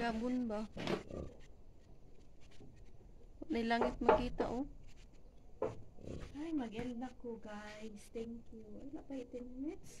Gabon ba? May langit makita oh. Ay, mag-end na ko guys. Thank you. Wala pa 18 minutes.